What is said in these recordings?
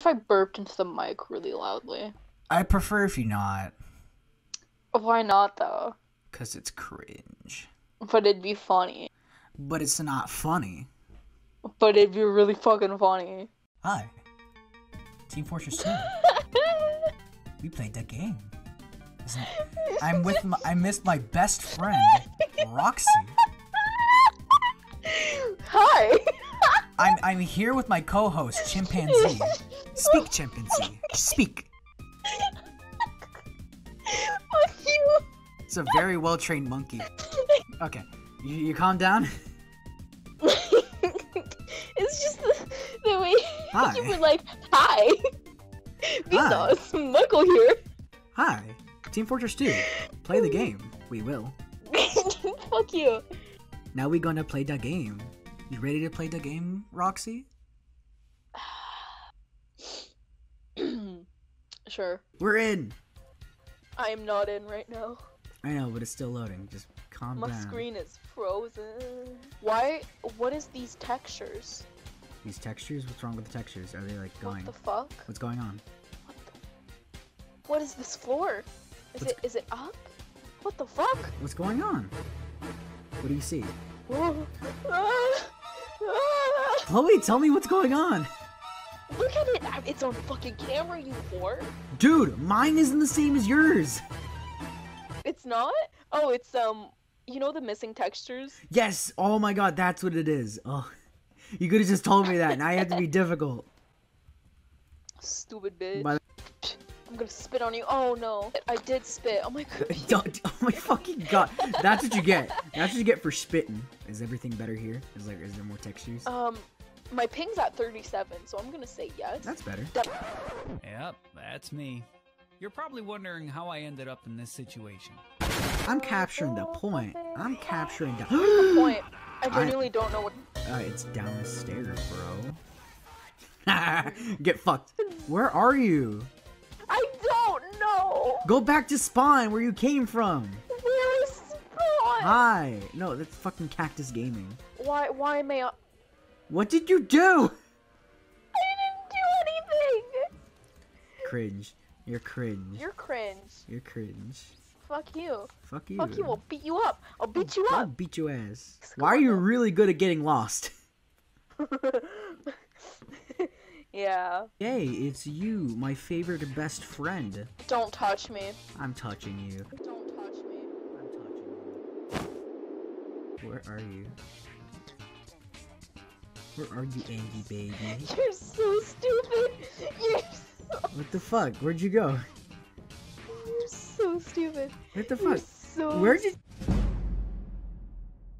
If I burped into the mic really loudly. I prefer if you not, Why not though? cause it's cringe. But it'd be funny. But it's not funny. But it'd be really fucking funny. Hi, Team Fortress 2. we played that game. I'm with my, I missed my best friend, Roxy. Hi. I'm I'm here with my co-host, Chimpanzee. Speak, Chimpanzee. Speak. Fuck you. It's a very well-trained monkey. Okay, you, you calm down. it's just the, the way Hi. you were like, hi. Vsauce, Michael here. Hi, Team Fortress 2. Play the game. We will. Fuck you. Now we gonna play the game. You ready to play the game, Roxy? sure. We're in. I am not in right now. I know, but it's still loading. Just calm My down. My screen is frozen. Why? What is these textures? These textures. What's wrong with the textures? Are they like going? What the fuck? What's going on? What, the... what is this floor? Is What's- it is it up? What the fuck? What's going on? What do you see? Ah! Chloe, tell me what's going on. Look at it! It's on fucking camera, you whore! Dude, mine isn't the same as yours. It's not? Oh, it's, um, you know the missing textures? Yes. Oh my god, that's what it is. Oh, you could have just told me that. Now I have to be difficult. Stupid bitch. By I'm gonna spit on you. Oh no. I did spit. Oh my god. Don't- oh my fucking god. That's what you get. That's what you get for spitting. Is everything better here? Is like, is there more textures? Um, my ping's at 37, so I'm gonna say yes. That's better. That- Yep, that's me. You're probably wondering how I ended up in this situation. I'm capturing the point. I'm capturing the. point. I I- genuinely don't know what. Uh, it's down the stairs, bro. Get fucked. Where are you? Go back to spawn where you came from. Where is Spawn? Hi. No, that's fucking Cactus Gaming. Why, why am I. What did you do? I didn't do anything! Cringe. You're cringe. You're cringe. You're cringe. Fuck you. Fuck you. Fuck you, I'll beat you up. I'll beat you up. I'll beat your ass. Why are you really good at getting lost? yeah. Hey, it's you, my favorite best friend. Don't touch me. I'm touching you. Don't touch me. I'm touching you. Where are you? Where are you, Andy baby? You're so stupid. You're so, What the fuck? Where'd you go? you're so stupid. What the You're fuck? so Where'd you?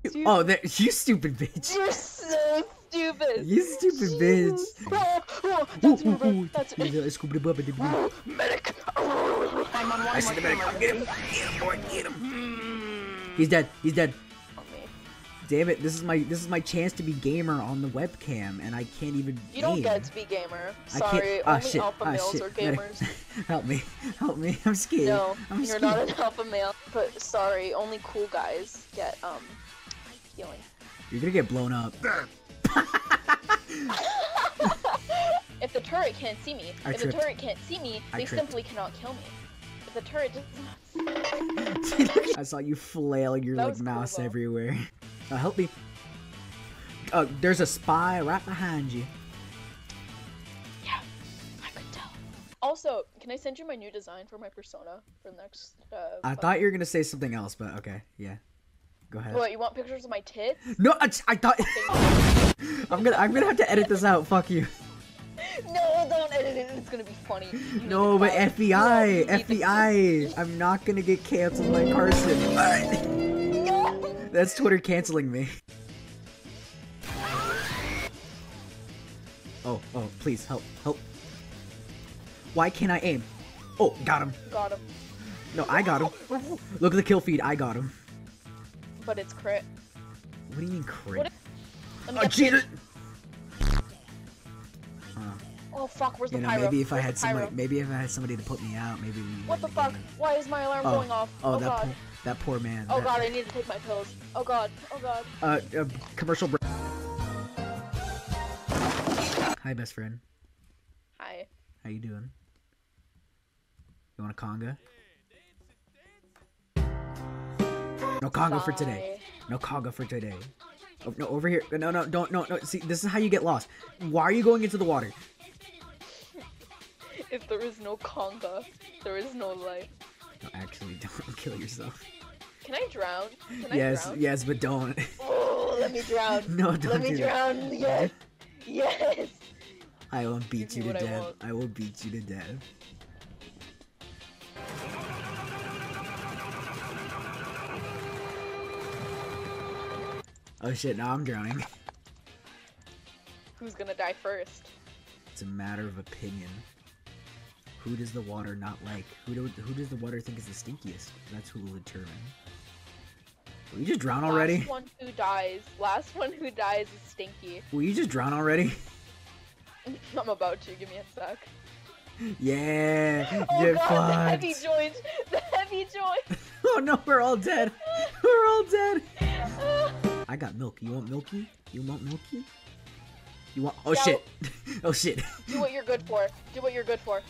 Stupid. Oh, there, you stupid bitch. You're so stupid. You stupid bitch. Oh, oh, that's Ooh, ooh, Uber. ooh. That's Yeah, Scooby-Doo-Bubba-Doo-Boo. medic. I see the medic. Get him. Get him, boy. Get him. He's dead. He's dead. Oh, me. Damn it! This is my this is my chance to be gamer on the webcam, and I can't even. You don't get to be gamer. I Sorry, can't. Ah, only shit. alpha ah, males shit. are gamers. Help me! Help me! I'm scared. No, I'm you're scared. not an alpha male. But sorry, only cool guys get um healing. You're gonna get blown up. If the turret can't see me, I if tripped. the turret can't see me, I they tripped. simply cannot kill me. If the turret does not I saw you flailing your That like was cool, mouse everywhere. Uh, help me. Uh, there's a spy right behind you. yeah, I could tell. Also, can I send you my new design for my persona for next? Uh, I thought you were gonna say something else, but okay, yeah. Go ahead. What you want pictures of my tits? No, I, I thought. I'm gonna I'm gonna have to edit this out. Fuck you. No, don't edit it. It's gonna be funny. You No, but. Uh, FBI, No, FBI. I'm not gonna get canceled by Carson. No. That's Twitter canceling me. Oh, oh, please help, help. Why can't I aim? Oh, got him. Got him. No, I got him. Look at the kill feed. I got him. But it's crit. What do you mean crit? What if- Oh, Jesus! Oh fuck, where's the You know, pyro? maybe if I had somebody, maybe if I had somebody to put me out, maybe we. What the win fuck? game. Why is my alarm Oh, going off? oh, Oh, that god. poor, that poor man. Oh that- god, I need to take my pills. Oh god. Oh god. Uh, uh commercial break. Hi, best friend. Hi. How you doing? You want a conga? No conga for today. No conga for today. Oh, no, over here. No, no, don't, no, no. See, this is how you get lost. Why are you going into the water? If there is no conga, there is no life. No, actually, don't kill yourself. Can I drown? Can yes, I drown? yes, but don't. Oh, let me drown. no, don't let me do that. drown. Yes. Yes. I will beat Give you to I death. want. I will beat you to death. Oh shit, now I'm drowning. Who's gonna die first? It's a matter of opinion. Who does the water not like? Who do, who does the water think is the stinkiest? That's who will determine. Will you just drown already? Last one who dies. Last one who dies is Stinky. Will you just drown already? I'm about to. Give me a sec. Yeah, Oh get god, the heavy joint. The heavy joint. Oh no, we're all dead. We're all dead. I got milk. You want milky? You want milky? You want? Oh No. shit! oh shit! Do what you're good for. Do what you're good for.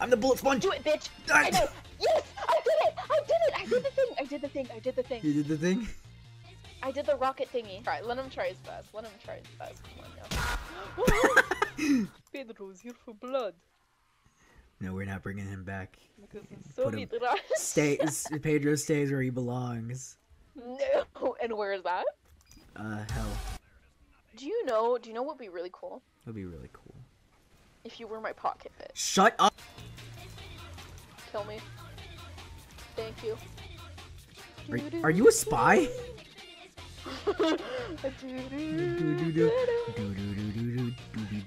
I'm the bullet sponge. Do it, bitch. I know. Yes, I did it. I did it. I did the thing. I did the thing. I did the thing. You did the thing. I did the rocket thingy. Alright, let him try his best. Let him try his best. Come on now. Pedro's here for blood. No, we're not bringing him back. Because it's Put him- Soviet Stay. Pedro stays where he belongs. No. And where is that? Uh, hell, Do you know? Do you know what would be really cool? that'd be really cool. If you were my pocket bit. Shut up. Kill me. Thank you. Are, are you a spy?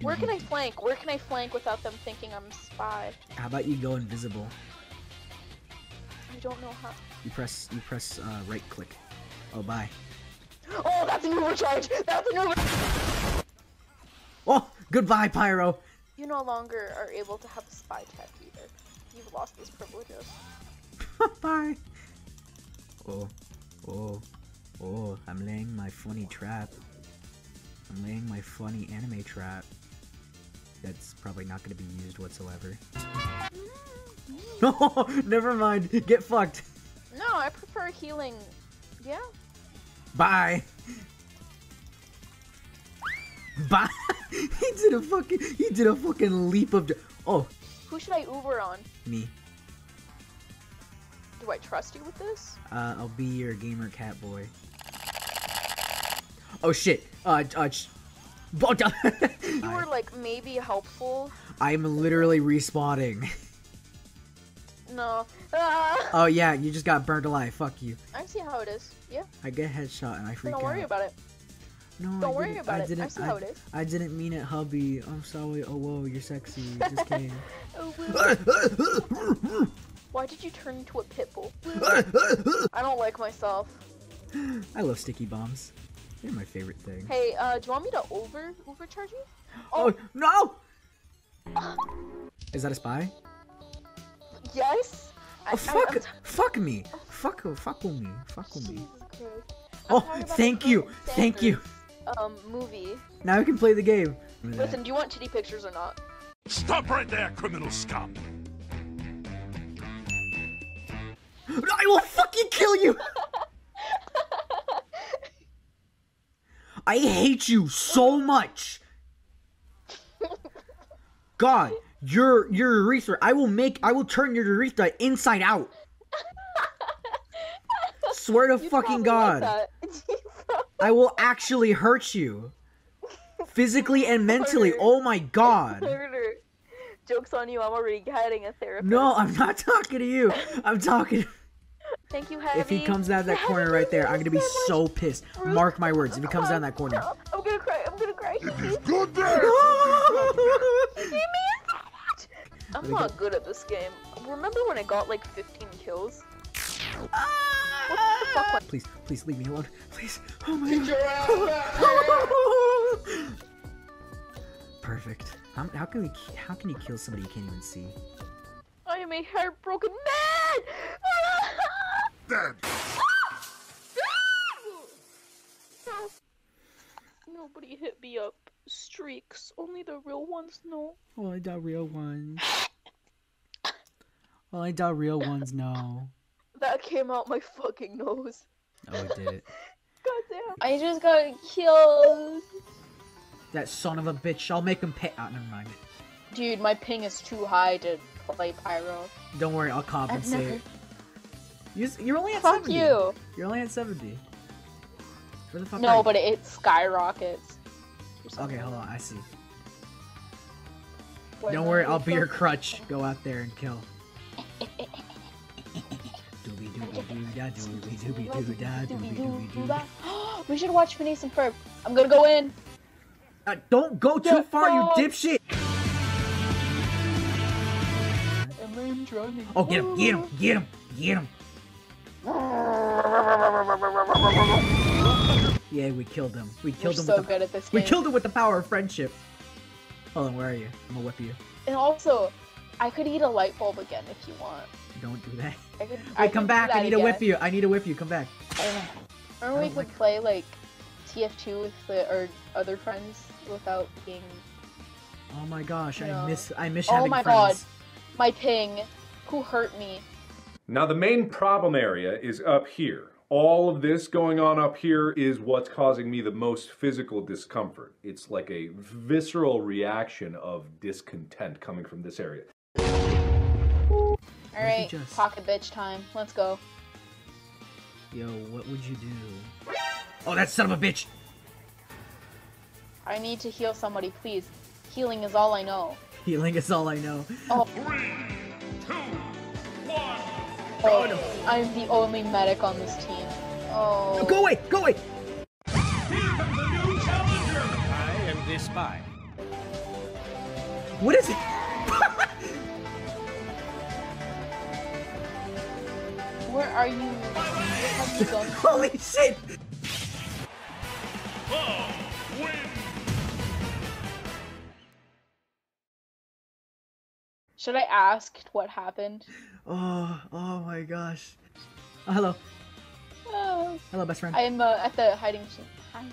Where can I flank? Where can I flank without them thinking I'm a spy? How about you go invisible? I don't know how. You press. You press uh, right click. Oh, bye. Oh, that's an overcharge! That's an over. Oh, goodbye, Pyro. You no longer are able to have a spy tech either. You've lost those privileges. bye. Oh, oh, oh! I'm laying my funny trap. I'm laying my funny anime trap. That's probably not going to be used whatsoever. No, mm-hmm. never mind. Get fucked. No, I prefer healing. Yeah. Bye. Bye. he did a fucking. He did a fucking leap of. Oh, Who should I Uber on? me. Do I trust you with this? Uh, I'll be your gamer cat boy. Oh shit. Uh, uh. sh- You were like maybe helpful. I'm literally respawning. No. Ah! Oh yeah, you just got burned alive. Fuck you. I see how it is. Yeah. I get headshot and I freak Don't worry out. about it. No, Don't I worry didn't- about I it. I Didn't, how it is. I didn't mean it, hubby. I'm sorry. Oh whoa, you're sexy. Just kidding. Oh. Why did you turn into a pit bull? I don't like myself. I love sticky bombs. They're my favorite thing. Hey, uh, do you want me to over overcharge you? Oh no! Is that a spy? Yes. Oh I- fuck! I'm fuck me! Fuck! Fuck me! Fuck me! Jesus Christ. Oh, talking about thank you! Thank you! Sanders, Um, movie. Now we can play the game. Listen, do you want titty pictures or not? Stop right there, criminal scum! I will fucking kill you! I hate you so much. God, your your urethra. I will make. I will turn your urethra inside out. Swear to You fucking God. like God, that. You probably- I will actually hurt you, physically and mentally. Murder. Oh my God. Murder. Joke's on you, I'm already getting a therapist. No, I'm not talking to you. I'm talking. Thank you, Heavy. If he comes out of that corner right there, I'm gonna be so pissed. Mark my words. If he comes uh, down that corner. Uh, I'm gonna cry. I'm gonna cry. He He's good there! me so. I'm not good at this game. Remember when I got like 15 kills? What the fuck? was- Please, please leave me alone. Please. Oh my Get god. your ass back. Perfect. How, how can we? How can you kill somebody you can't even see? I am a heartbroken man. Dead! Nobody hit me up. streaks. Only the real ones know. Only the real ones. Only the real ones know. That came out my fucking nose. Oh, it did it. God damn. I just got killed. That son of a bitch. I'll make him pay. Oh, never mind. Dude, my ping is too high to play Pyro. Don't worry, I'll compensate. never. You, you're only at Fuck 70. you. You're only at 70. Where the fuck are No, you? but it skyrockets. Okay, hold on. I see. Wait, Don't worry, I'll be your crutch. Go out there and kill. We should watch Phineas and Ferb. I'm gonna go in. Uh, don't go too far, you fuck? dipshit! Oh, get him, get him, get him, get him! Yeah, we killed him. We We're killed him so with the at this We killed him with the power of friendship. Hold on, where are you? I'm gonna whip you. And also, I could eat a light bulb again if you want. Don't do that. I could. I Wait, come could do back. I that need to whip again. you. I need to whip you. Come back. Remember we could like- play like TF2 with the or other friends without being Oh my gosh, I No. miss I miss Oh having my god! my ping. Who hurt me? Now, the main problem area is up here. All of this going on up here is what's causing me the most physical discomfort. It's like a visceral reaction of discontent coming from this area. All right, just- pocket bitch time. Let's go. Yo, what would you do? Oh, that son of a bitch! I need to heal somebody, please. Healing is all I know. Healing is all I know. Oh, Three, two, oh, one. oh I'm the only medic on this team. Oh. Go away! Go away! Here comes a new challenger. I am the spy. What is it? Where are you? What you? Holy shit! Claw. Should I ask what happened? Oh, oh my gosh. Oh, hello. Oh, Hello, best friend. I am uh, at the hiding machine. Hi.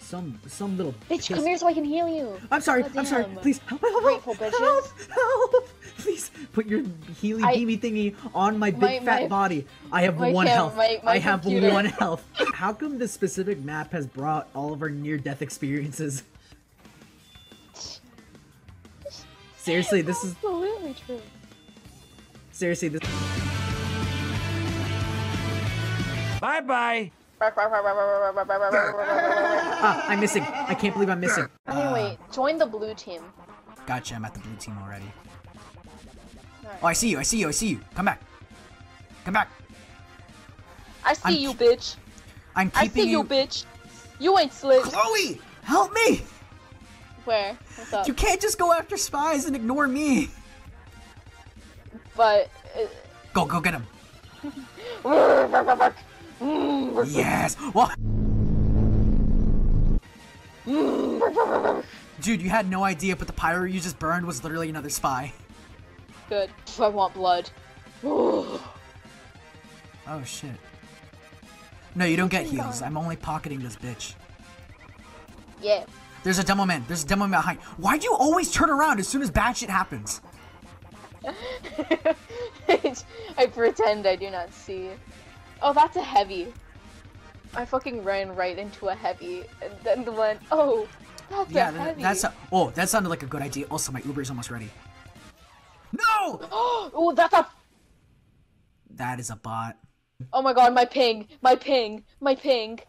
Some some little Bitch, kiss- come here so I can heal you. I'm sorry, God I'm sorry. Please help, help, help, Grateful help, bitches. help, Please put your healy I- beamy thingy on my big My- fat my- body. I have one cam- health. my- my I have computer. one health. How come this specific map has brought all of our near-death experiences? Seriously, this is absolutely true. seriously this. Bye bye. Ah, I'm missing. I can't believe I'm missing. Anyway, join the blue team. Gotcha. I'm at the blue team already. Oh, I see you. I see you. I see you. Come back. Come back. I see I'm you, bitch. I'm keeping I see you, bitch. You ain't slick. Chloe, help me! Where? What's up? You can't just go after spies and ignore me. But uh, Go, go get him. Yes. What? Dude, you had no idea, but the pyro you just burned was literally another spy. Good. I want blood. Oh shit. No, you don't get heals. I'm only pocketing this bitch. yeah. There's a demo man. There's a demo man behind. Why do you always turn around as soon as bad shit happens? I pretend I do not see. Oh, that's a heavy. I fucking ran right into a heavy and then went, oh, that's Yeah, a heavy. that's a, oh, that sounded like a good idea. Also, my Uber is almost ready. No! oh, that's a. That is a bot. Oh my god, my ping, my ping, my ping.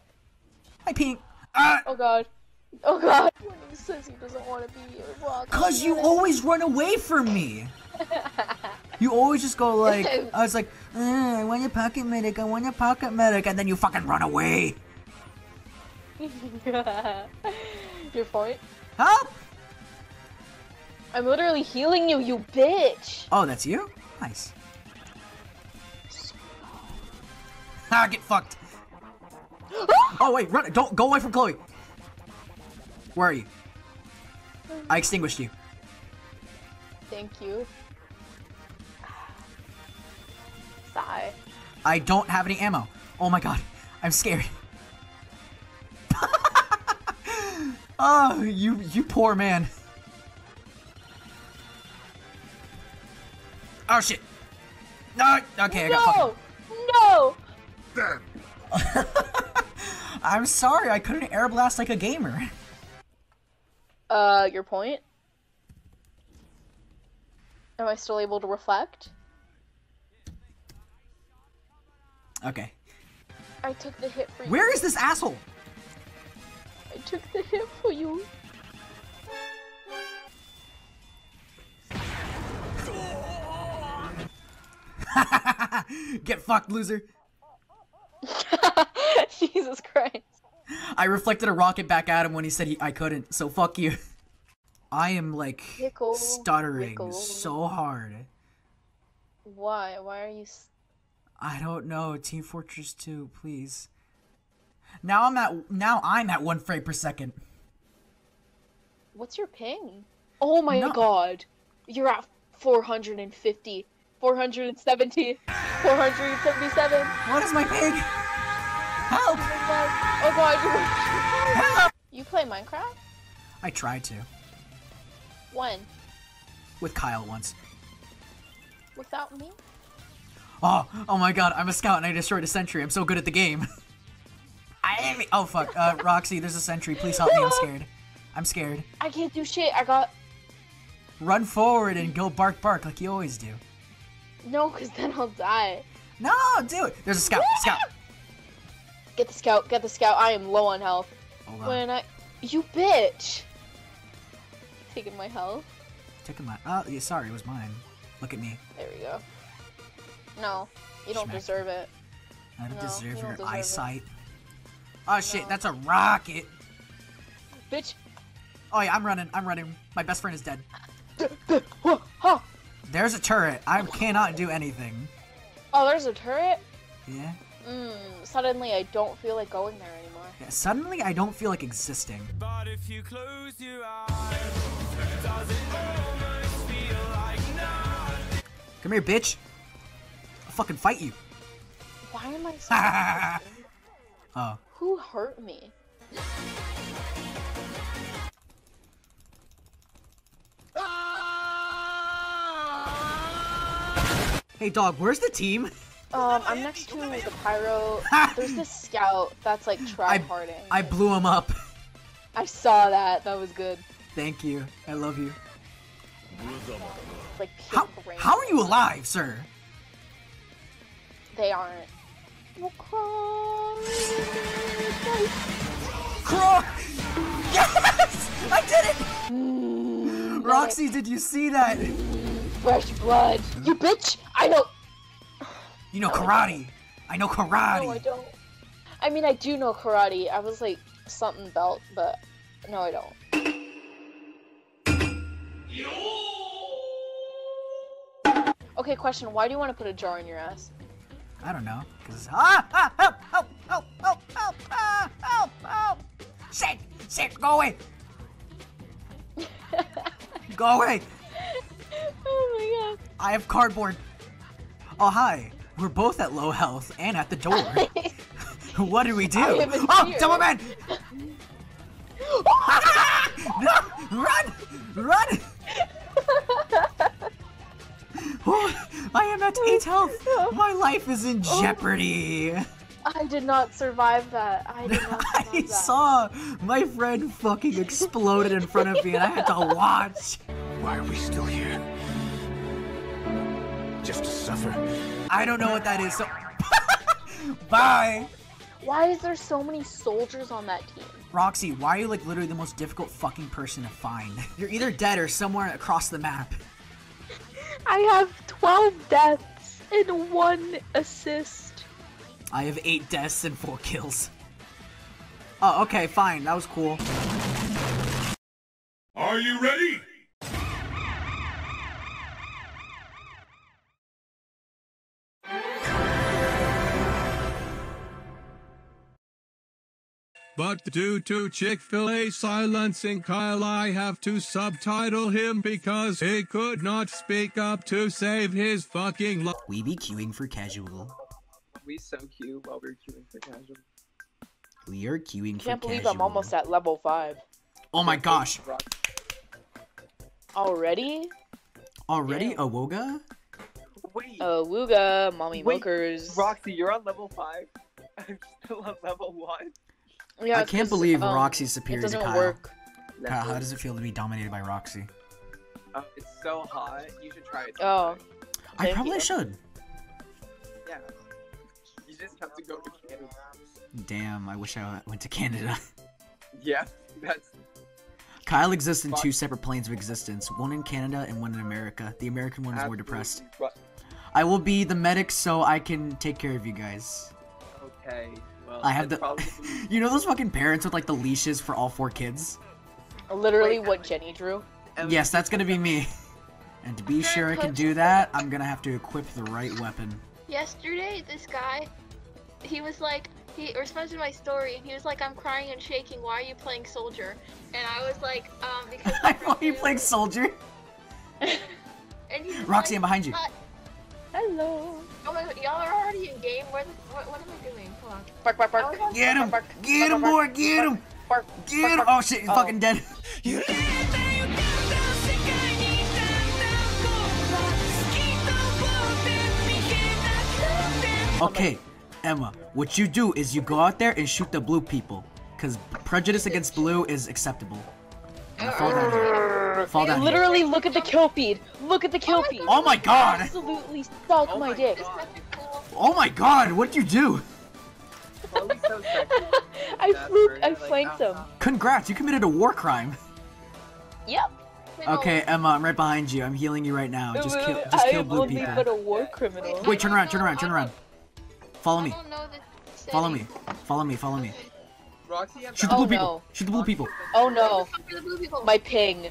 My ping. Ah! Oh god. Oh god. When he says he doesn't want to be here. Cause you always run away from me. You always just go like, I was like, uh, I want your pocket medic, I want your pocket medic, and then you fucking run away. Your point? Help! I'm literally healing you, you bitch. Oh, that's you? Nice. Ah, get fucked. Oh wait, run! Don't go away from Chloe. Where are you? I extinguished you. Thank you. Sigh. I don't have any ammo. Oh my god, I'm scared. Oh, you you poor man. Oh shit. No. Okay, I got fucking. no! No! I'm sorry, I couldn't air blast like a gamer. Uh, your point? Am I still able to reflect? Okay. I took the hit for you. Where is this asshole? I took the hit for you. Get fucked, loser. Jesus Christ. I reflected a rocket back at him when he said he, I couldn't, so fuck you. I am like Pickle, stuttering pickle. so hard. Why? Why are you? I don't know. Team Fortress 2, please. Now I'm at now I'm at one frame per second. What's your ping? Oh my No. god. You're at 450, 470, 477. What is my ping? Help! Oh god, god. You play Minecraft? I tried to When? with Kyle once. Without me? Oh, oh my god, I'm a scout and I destroyed a sentry. I'm so good at the game. I am. Oh fuck, uh, Roxy, there's a sentry. Please help me. I'm scared. I'm scared. I can't do shit. I got Run forward and go bark bark like you always do. No, cause then I'll die. No, do it. There's a scout. Scout. Get the scout. Get the scout. I am low on health. Hold on. When I, you bitch. Taking my health. Taking my. Oh, yeah, sorry, it was mine. Look at me. There we go. No, you don't deserve it. I don't No, deserve you don't your deserve it. eyesight. Oh shit, No. that's a rocket. Bitch. Oh yeah, I'm running. I'm running. My best friend is dead. Whoa, huh. There's a turret. I cannot do anything. Oh, there's a turret. Yeah. Mmm. Suddenly, I don't feel like going there anymore. yeah. Suddenly, I don't feel like existing. But if you close your eyes, does it almost feel like nothing? Come here, bitch. I'll fucking fight you. Why am I so? Oh. Who hurt me? Hey, dog. Where's the team? Um, I'm next to the pyro. There's this scout that's like I tryharding. I blew him up. I saw that. That was good. Thank you. I love you. Like How, pure brain. how are you alive, sir? They aren't. Well, cry. Croc! Yes! I did it! Mm, Roxy, did you see that? Fresh blood. You bitch! I don't. You know karate. I know karate. No, I don't. I mean, I do know karate. I was like something belt, but no, I don't. Okay, question. Why do you want to put a jar in your ass? I don't know. Cause ah, ah help help help help help ah, help help. Shit shit go away. Go away. Oh I have cardboard. Oh hi. We're both at low health and at the door. what do we do? I am in Oh, fear. double man! no, run! Run! Oh, I am at 8 health. My life is in oh. jeopardy. I did not survive that. I did not survive I that. saw my friend fucking exploded in front of me and I had to watch. Why are we still here? Just to suffer? I don't know what that is, so. Bye! Why is there so many soldiers on that team? Roxy, why are you like literally the most difficult fucking person to find? You're either dead or somewhere across the map. I have 12 deaths and one assist. I have eight deaths and four kills. Oh, okay, fine. That was cool. Are you ready? But due to Chick-fil-A silencing Kyle, I have to subtitle him because he could not speak up to save his fucking life. We be queuing for casual. We so cute while we're queuing for casual. We are queuing for casual. I Can't believe casual. I'm almost at level 5. Oh my gosh. Rock- Already? Already Awoga? Wait, Oh, Wooga, mommy Wait, milkers. Roxy, you're on level five. I'm still on level one. Yeah, I can't believe um, Roxy's superior to Kyle. work. Kyle, how does it feel to be dominated by Roxy? Uh, it's so hot. You should try it. Oh. I probably you. should. Yeah. You just have to go to Canada. Damn, I wish I went to Canada. Yeah, that's Kyle exists in two separate planes of existence, one in Canada and one in America. The American one is more depressed. I will be the medic so I can take care of you guys. Okay. Well, I have the. probably you know those fucking parents with like the leashes for all four kids? Literally Wait, what Emily. Jenny drew. Yes, that's gonna be me. And to be sure I can do that, I'm gonna have to equip the right weapon. Yesterday, this guy, he was like, he responded to my story, and he was like, "I'm crying and shaking. Why are you playing soldier?" And I was like, "Um, because." I know you playing soldier. And he was Roxy, I'm behind you. "Uh, Hello. Oh my god, y'all are already in game. Where the, what, what am I doing? Hold on. Bark, bark, bark. Get him! Bark, Get him, boy! bark, Get him! Bark, Get bark, him! Oh shit, he's Oh. fucking dead. Okay, Emma, what you do is you go out there and shoot the blue people. Because prejudice against blue is acceptable. Uh, Now fall down here. Fall down here. Literally, look at the kill feed. Look at the kill feed. Oh my god! Absolutely suck Oh my, my dick. God. Oh my god, what'd you do? Chloe's so sexy. I That's I flanked him. Congrats, you committed a war crime. Yep. Okay, Emma, I'm right behind you. I'm healing you right now. Just kill, just I kill am blue only people. but a war criminal. Wait, turn around, turn around, turn around. Follow me, don't know the follow me, follow me, follow me. Roxy, Shoot the blue Oh, people. no. Shoot the blue people. Oh no, Look for the blue people. my ping.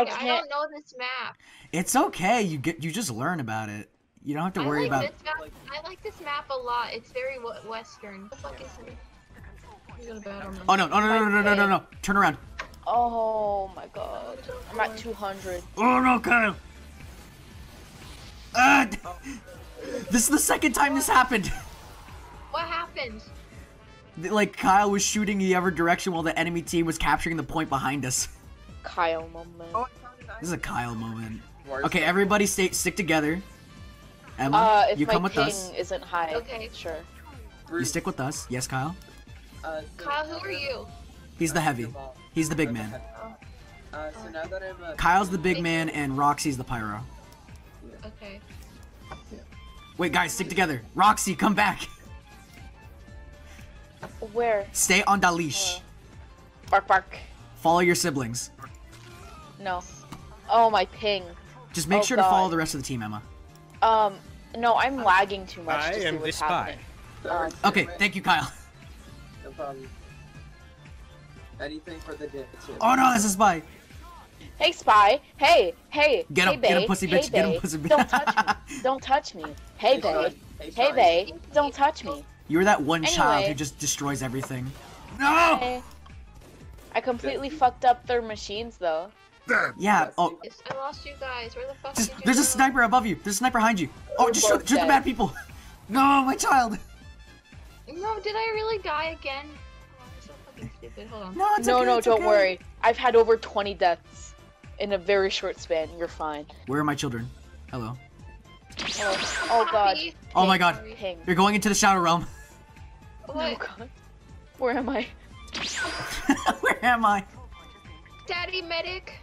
I love- sorry, I I, don't know this map. It's okay. You get, you just learn about it. You don't have to worry I worry like about. this map. I like this map a lot. It's very w- western. What the fuck is it? You got a bad on Oh no, no, no, no, no, no, no, no! Turn around. Oh my god. I'm at 200. Oh no, Kyle. Ah! This is the second time this happened. What happened? Like Kyle was shooting the other direction while the enemy team was capturing the point behind us. Kyle moment. Oh, I found an This is a Kyle moment. Okay, everybody stay stick together. Emma, Uh, if you my come with ping us. isn't high. Okay. Sure. You stick with us. Yes, Kyle. uh, so- Kyle, who are you? He's the heavy. He's the big man. Uh, so now that I'm uh, Kyle's the big man and Roxy's the pyro. Okay. Wait, guys, stick together. Roxy, come back. Where? Stay on the leash. Bark, bark. Follow your siblings. No. Oh, my ping. Just make Oh, sure to follow the rest of the team, Emma. Um, no, I'm lagging too much I to see am what's the spy. happening. Um, Okay, thank you, Kyle. No problem. Anything for the ditch. Oh no, this is spy. hey, spy. Hey, hey. Get hey, him, get him, bae. pussy hey, bitch, get him, pussy bitch. Don't touch me. Don't touch me. Hey, Hey, bae. Sean. Hey, Hey, Sean. bae. Don't touch me. You're that one child who just destroys everything. No! Hey. I completely fucked up their machines, though. Yeah, oh, I lost you guys. Where the fuck just, did you there's a sniper above you. There's a sniper behind you. Oh, We're just shoot, shoot the bad people. No, my child. No, did I really die again? Oh, I'm so fucking stupid. Hold on. No, it's no, okay, no, it's don't okay. worry. I've had over 20 deaths in a very short span. You're fine. Where are my children? Hello. Oh, oh god. Happy. Oh my god. Ping. You're going into the shadow realm. Oh What? god. Where am I? Where am I? Daddy medic.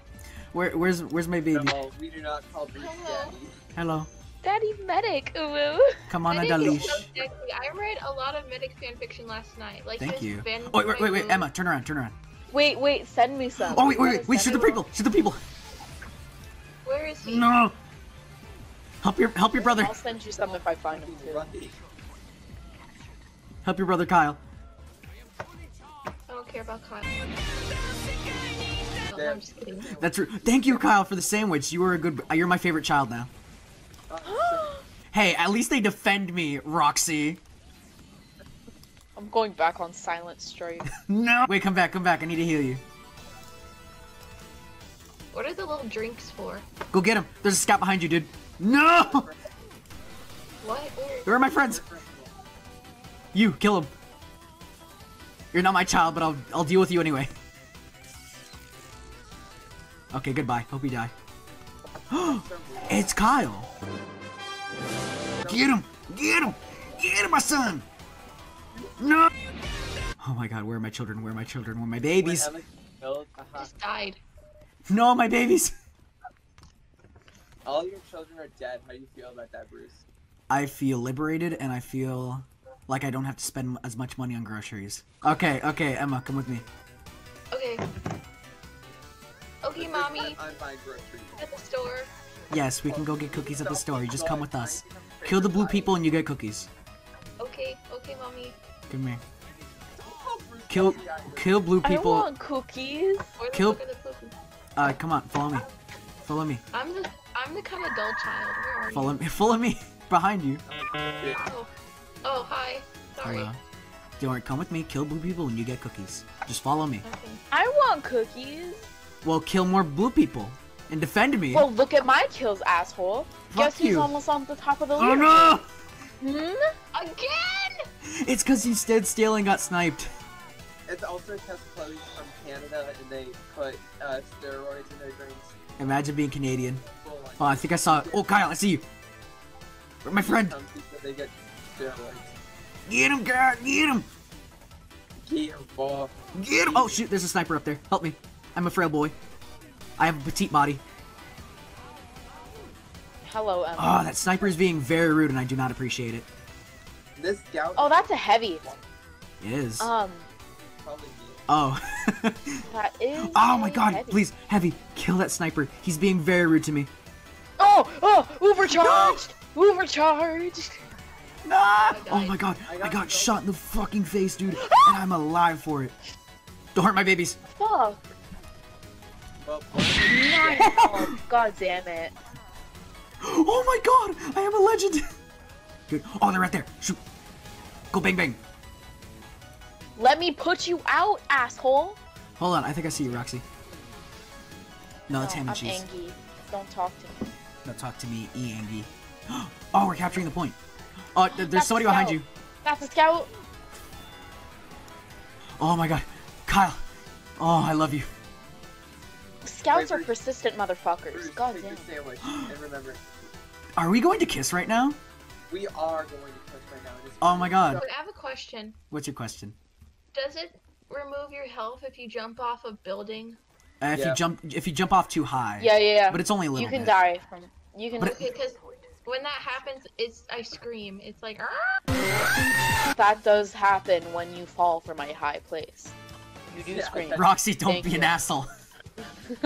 Where, where's, where's my baby? No, we do not call Bruce Hello. daddy. Hello. Daddy medic. Ooh. ooh. Come on, Medic is Adalish. so. I read a lot of medic fanfiction last night. Like Thank you. Van Oh, wait, wait, wait, wait, Emma, turn around, turn around. Wait, wait. Send me some. Oh, wait, wait, You wait, wait, shoot the people, shoot the people. Where is he? No. Help your, help your brother. I'll send you some if I find him too. Help your brother Kyle. I don't care about Kyle. No, I'm just kidding. That's true. thank you, Kyle, for the sandwich. You were a good. You're my favorite child now. Hey, at least they defend me, Roxy. I'm going back on silent strike. No. Wait, come back, come back. I need to heal you. What are the little drinks for? Go get him. There's a scout behind you, dude. No. What? Where? Where are my friends? You, kill him. You're not my child, but I'll I'll deal with you anyway. Okay, goodbye. Hope you die. it's Kyle. Get him! Get him! Get him, my son! No! Oh my god, where are my children? Where are my children? Where are my babies? When Emma killed, uh-huh. Just died. No, my babies! All your children are dead. How do you feel about that, Bruce? I feel liberated and I feel like I don't have to spend as much money on groceries. Okay, okay, Emma, come with me. Okay. Okay, mommy. I'm buying groceries. At the store. Yes, we can go get cookies at the store. You just come with us. Kill the blue people and you get cookies. Okay. Okay, mommy. Come here. Kill, kill blue people. I people. want cookies. Kill- fuck are the cookies? Uh, come on, follow me. Follow me. I'm the I'm the kind of dull child. Where are Follow me. Follow me. Behind you. you? Oh. oh, hi. Sorry. Hello. Don't worry, come with me. Kill blue people and you get cookies. Just follow me. Okay. I want cookies. Well, kill more blue people and defend me. Well, look at my kills, asshole. Fuck Guess who's you. almost on the top of the leaderboard? oh leaderboard? no! Hmm? Again? It's because you stood still and got sniped. It's also because Chloe's from Canada and they put uh, steroids in their drinks. Imagine being Canadian. Oh, I think I saw. Oh, Kyle, I see you. Where my friend? they get steroids. Get him, girl. Get him. Get him, ball. Get him. Oh shoot, there's a sniper up there. Help me. I'm a frail boy. I have a petite body. Hello, Emma. Oh, that sniper is being very rude, and I do not appreciate it. This scout. oh, that's a heavy. It is. Um, Oh. that is. oh my god, heavy. please, Heavy, kill that sniper. He's being very rude to me. Oh, oh, overcharged. Overcharged. No! Oh my god, I I got got shot in the fucking face, dude, and I'm alive for it. Don't hurt my babies. Fuck. Well, oh, god damn it. Oh my god, I am a legend. Dude, oh, they're right there. Shoot. Go bang bang. Let me put you out, asshole. Hold on, I think I see you, Roxy. No, that's no, ham I'm and cheese. Angie. Don't talk to me. Don't talk to me, E Angie. Oh, we're capturing the point. Oh, th- there's That's somebody behind you. That's a scout. Oh my god, Kyle. Oh, I love you. Scouts Wait, are Bruce- persistent motherfuckers. Bruce, God damn. sandwich. and remember, Are we going to kiss right now? we are going to kiss right now. Oh my god. I have a question. What's your question? Does it remove your health if you jump off a building? Uh, if Yeah. you jump, if you jump off too high. Yeah, yeah, yeah. But it's only a little you can bit. die from. You can. But it- because when that happens, it's I scream. It's like, "Ah!" That does happen when you fall from a high place. You do Yeah, scream. Roxy, don't Thank be an asshole.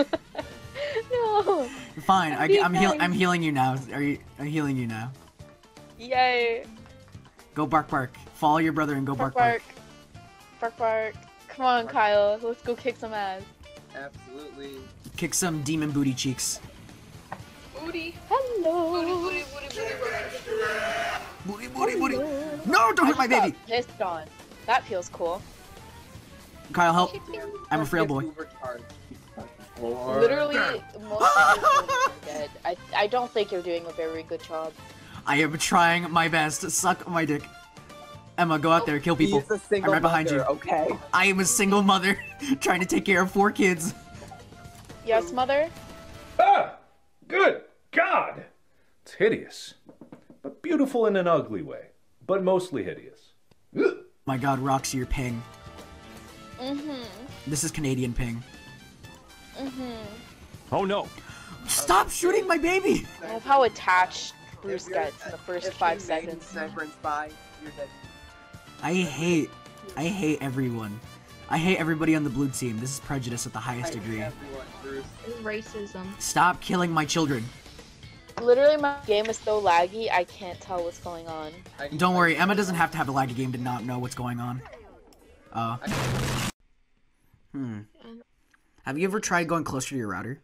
no. Fine, I'm I, being I'm heal. I'm healing you now. Are you? I'm healing you now. Yay. Go bark bark. Follow your brother and go Bark bark bark. Bark bark. Come on, Kyle. Let's go kick some ass. Absolutely. Kick some demon booty cheeks. booty, booty, Hello. booty, booty, booty, booty. Booty booty booty. No, don't hit my baby. got Pissed on. That feels cool. Kyle, help. I'm a frail boy. Overcharged. Literally, most of are dead. I, I don't think you're doing a very good job. I am trying my best. Suck my dick. Emma, go out there, kill people. A single I'm right behind mother, you. Okay. I am a single mother trying to take care of four kids. Yes, mother? Ah! Good God! It's hideous. But beautiful in an ugly way. But mostly hideous. My god, Roxy, your ping. Mm-hmm. This is Canadian ping. Mm-hmm. Oh no. Stop shooting my baby! I love how attached Bruce gets in the first you're five seconds. Sniper and you're dead. I hate, I hate everyone. I hate everybody on the blue team. This is prejudice at the highest I degree. Everyone, Bruce. Racism. Stop killing my children. Literally, my game is so laggy, I can't tell what's going on. Don't worry, Emma doesn't have to have a laggy game to not know what's going on. Oh. Hmm. Have you ever tried going closer to your router?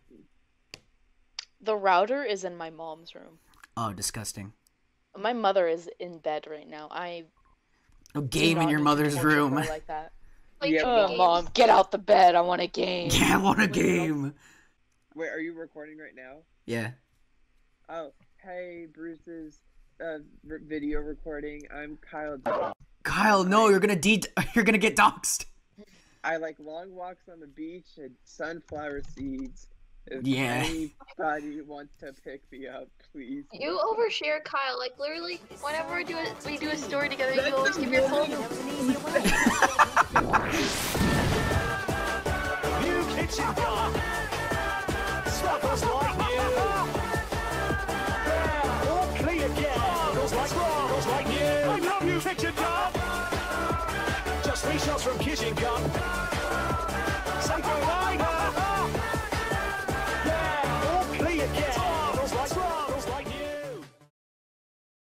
The router is in my mom's room. Oh, disgusting. My mother is in bed right now. I Oh, game in your mother's torture room. her Like that. Like Yeah, tricky Oh, mom, get out the bed. I want a game. Yeah, I want a game. Wait, are you recording right now? Yeah. Oh, hey, Bruce's uh, r- video recording. I'm Kyle. Kyle, no, you're gonna de- you're gonna get doxxed. I like long walks on the beach and sunflower seeds. If Yeah. anybody wants to pick me up, please. You overshare, Kyle. Like literally, whenever we do a, we do a story together, you always give your phone number. New kitchen dog. Snuffles like three shots from kitchen gun. Goodbye now.